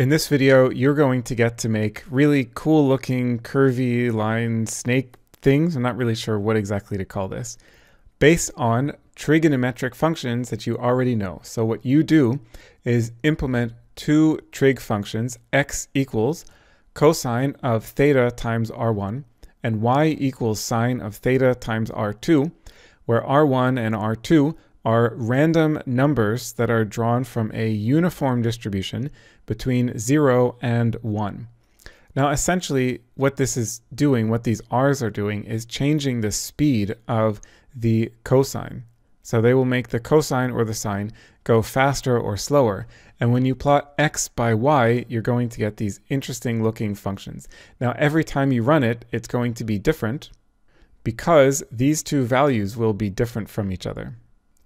In this video, you're going to get to make really cool looking curvy line snake things. I'm not really sure what exactly to call this based on trigonometric functions that you already know. So what you do is implement two trig functions, x equals cosine of theta times r1 and y equals sine of theta times r2, where r1 and r2 are random numbers that are drawn from a uniform distribution between 0 and 1. Now, essentially, what this is doing, what these r's are doing, is changing the speed of the cosine. So they will make the cosine or the sine go faster or slower. And when you plot x by y, you're going to get these interesting looking functions. Now, every time you run it, it's going to be different because these two values will be different from each other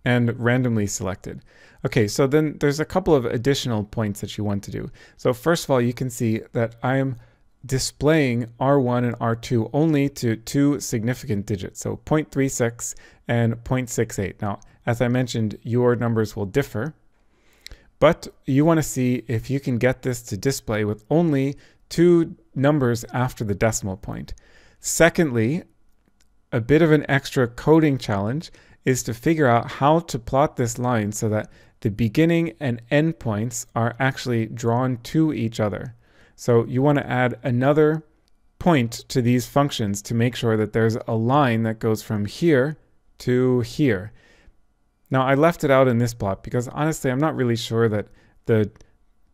and randomly selected. Okay, so then there's a couple of additional points that you want to do. So first of all, you can see that I am displaying R1 and R2 only to two significant digits, so 0.36 and 0.68. Now, as I mentioned, your numbers will differ, but you want to see if you can get this to display with only two numbers after the decimal point. Secondly, a bit of an extra coding challenge is to figure out how to plot this line so that the beginning and end points are actually drawn to each other. So you want to add another point to these functions to make sure that there's a line that goes from here to here. Now I left it out in this plot because honestly I'm not really sure that the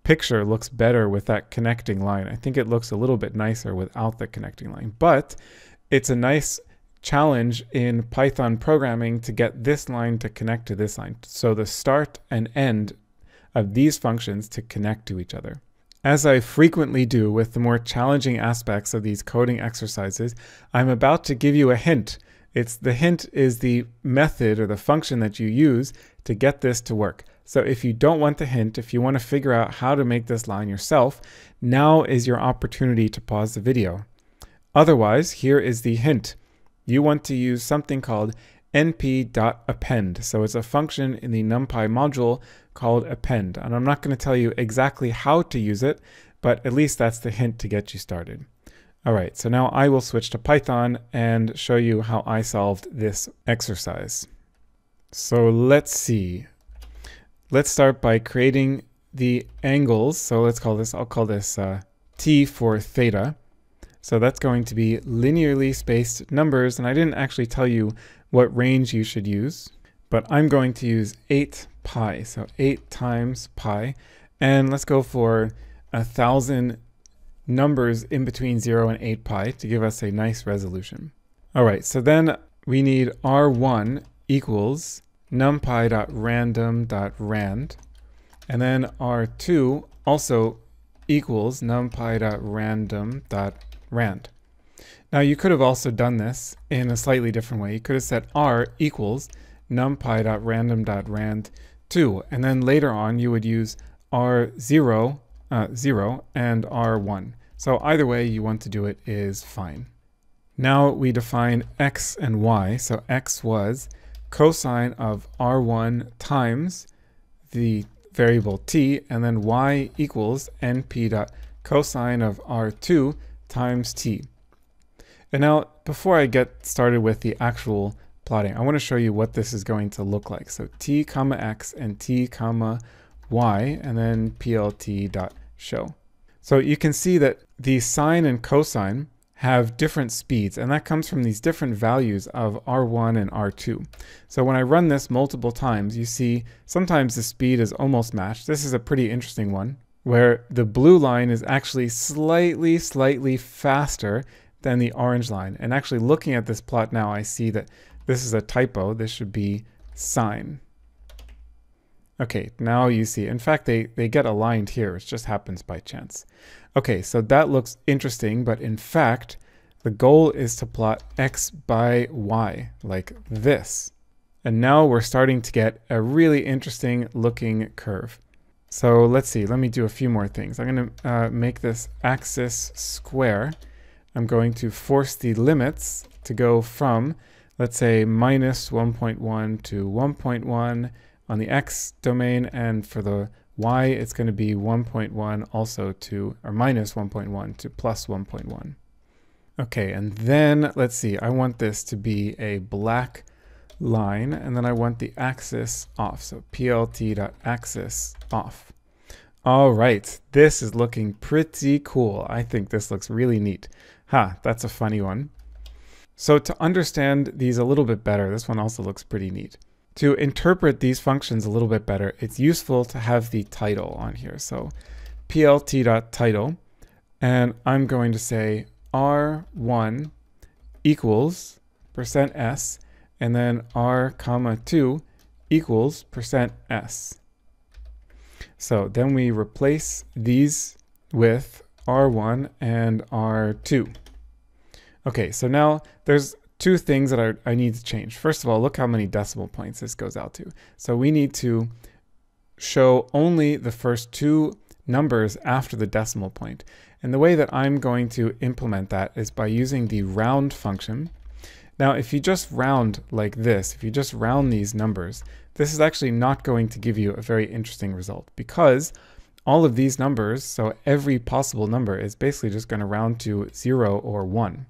picture looks better with that connecting line. I think it looks a little bit nicer without the connecting line, but it's a nice challenge in Python programming to get this line to connect to this line. So the start and end of these functions to connect to each other. As I frequently do with the more challenging aspects of these coding exercises, I'm about to give you a hint. It's the hint is the method or the function that you use to get this to work. So if you don't want the hint, if you want to figure out how to make this line yourself, now is your opportunity to pause the video. Otherwise, here is the hint. You want to use something called np.append. So it's a function in the NumPy module called append. And I'm not going to tell you exactly how to use it, but at least that's the hint to get you started. All right, so now I will switch to Python and show you how I solved this exercise. So let's see. Let's start by creating the angles. So let's call this, I'll call this uh, T for theta. So that's going to be linearly spaced numbers. And I didn't actually tell you what range you should use, but I'm going to use 8 pi, so 8 times pi, and let's go for a thousand numbers in between 0 and 8 pi to give us a nice resolution. All right, so then we need r1 equals numpy.random.rand, and then r2 also equals numpy.random.rand. Now you could have also done this in a slightly different way. You could have set r equals numpy.random.rand2, and then later on you would use r0, uh, 0 and r1. So either way you want to do it is fine. Now we define x and y. So x was cosine of r1 times the variable t, and then y equals np dot cosine of r2 times t. And now, before I get started with the actual plotting, I want to show you what this is going to look like. So t comma x and t comma y, and then plt dot show. So you can see that the sine and cosine have different speeds, and that comes from these different values of R1 and R2. So when I run this multiple times, you see sometimes the speed is almost matched. This is a pretty interesting one, where the blue line is actually slightly, slightly faster than the orange line. And actually looking at this plot now, I see that this is a typo. This should be sine. Okay, now you see. In fact, they, they get aligned here. It just happens by chance. Okay, so that looks interesting, but in fact, the goal is to plot x by y, like this. And now we're starting to get a really interesting looking curve. So let's see, let me do a few more things. I'm gonna uh, make this axis square I'm going to force the limits to go from, let's say, minus 1.1 to 1.1 on the x domain, and for the y, it's going to be 1.1 also to, or minus 1.1 to plus 1.1. Okay, and then let's see, I want this to be a black line, and then I want the axis off. So plt.axis off. All right, this is looking pretty cool. I think this looks really neat. Ha, huh, that's a funny one. So to understand these a little bit better, this one also looks pretty neat. To interpret these functions a little bit better, it's useful to have the title on here. So plt.title, and I'm going to say r1 equals percent %s, and then r comma 2 equals percent %s. So then we replace these with R1 and R2. Okay, so now there's two things that I, I need to change. First of all, look how many decimal points this goes out to. So we need to show only the first two numbers after the decimal point. And the way that I'm going to implement that is by using the round function. Now, if you just round like this, if you just round these numbers, this is actually not going to give you a very interesting result because all of these numbers, so every possible number is basically just going to round to 0 or 1.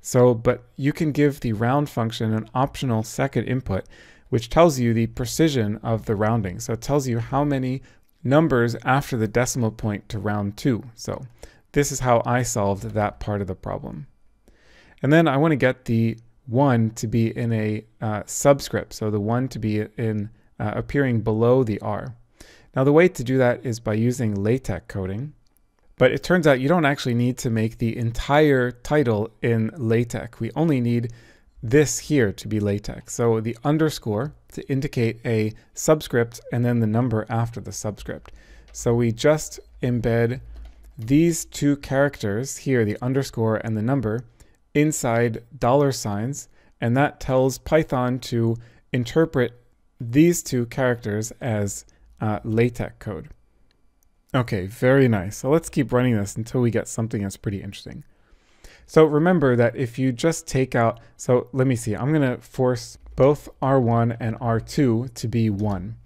So, but you can give the round function an optional second input, which tells you the precision of the rounding. So it tells you how many numbers after the decimal point to round to. So this is how I solved that part of the problem. And then I want to get the 1 to be in a uh, subscript, so the 1 to be in uh, appearing below the R. Now the way to do that is by using LaTeX coding, but it turns out you don't actually need to make the entire title in LaTeX. We only need this here to be LaTeX. So the underscore to indicate a subscript and then the number after the subscript. So we just embed these two characters here, the underscore and the number, inside dollar signs, and that tells Python to interpret these two characters as uh, LaTeX code. Okay, very nice. So let's keep running this until we get something that's pretty interesting. So remember that if you just take out, so let me see, I'm going to force both R1 and R2 to be 1.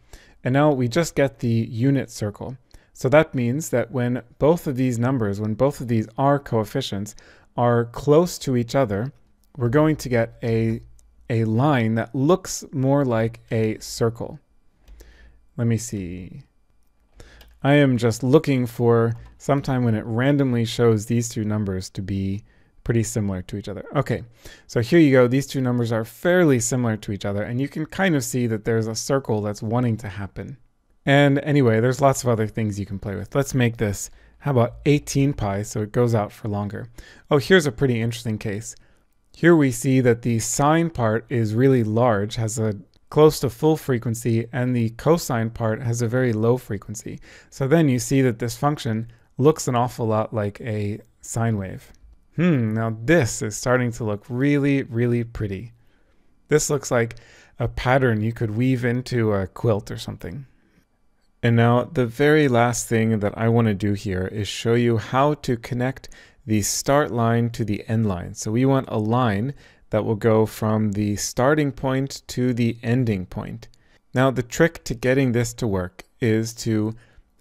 And now we just get the unit circle. So that means that when both of these numbers, when both of these R coefficients are close to each other, we're going to get a, a line that looks more like a circle. Let me see. I am just looking for sometime when it randomly shows these two numbers to be pretty similar to each other. Okay, so here you go. These two numbers are fairly similar to each other, and you can kind of see that there's a circle that's wanting to happen. And anyway, there's lots of other things you can play with. Let's make this how about 18 pi so it goes out for longer? Oh, here's a pretty interesting case. Here we see that the sine part is really large, has a close to full frequency, and the cosine part has a very low frequency. So then you see that this function looks an awful lot like a sine wave. Hmm, now this is starting to look really, really pretty. This looks like a pattern you could weave into a quilt or something. And now the very last thing that I want to do here is show you how to connect the start line to the end line. So we want a line that will go from the starting point to the ending point. Now the trick to getting this to work is to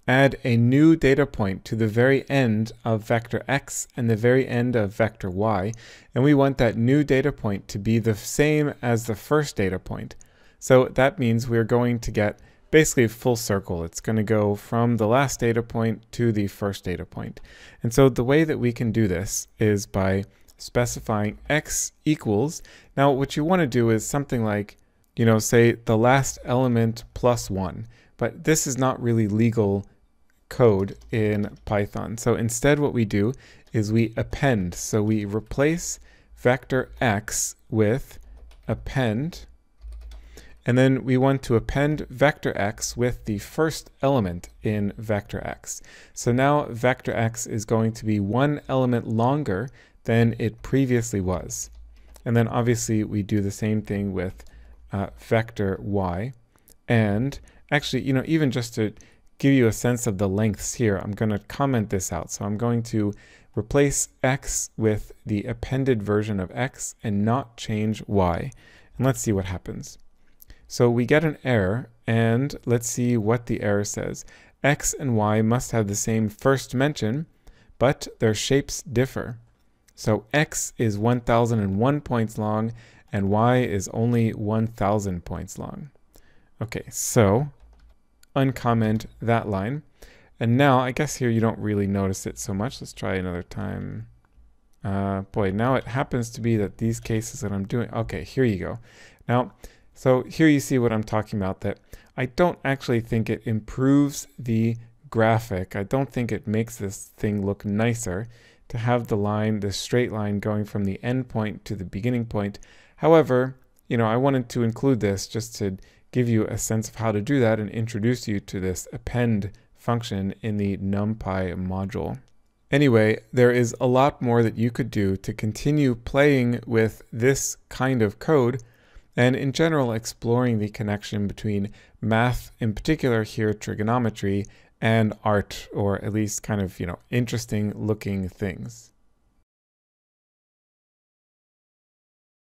add a new data point to the very end of vector x and the very end of vector y, and we want that new data point to be the same as the first data point. So that means we're going to get basically a full circle. It's going to go from the last data point to the first data point. And so the way that we can do this is by specifying x equals. Now what you want to do is something like, you know, say the last element plus one, but this is not really legal code in Python. So instead what we do is we append. So we replace vector x with append and then we want to append vector x with the first element in vector x. So now vector x is going to be one element longer than it previously was. And then obviously we do the same thing with uh, vector y. And actually, you know, even just to give you a sense of the lengths here, I'm going to comment this out. So I'm going to replace x with the appended version of x and not change y. And let's see what happens. So we get an error, and let's see what the error says. X and Y must have the same first dimension, but their shapes differ. So X is 1001 points long and Y is only 1000 points long. Okay, so uncomment that line. And now, I guess here you don't really notice it so much. Let's try another time. Uh, boy, now it happens to be that these cases that I'm doing, okay, here you go. Now, so here you see what I'm talking about, that I don't actually think it improves the graphic. I don't think it makes this thing look nicer to have the line, the straight line going from the end point to the beginning point. However, you know, I wanted to include this just to give you a sense of how to do that and introduce you to this append function in the NumPy module. Anyway, there is a lot more that you could do to continue playing with this kind of code and in general exploring the connection between math, in particular here trigonometry, and art, or at least kind of, you know, interesting looking things.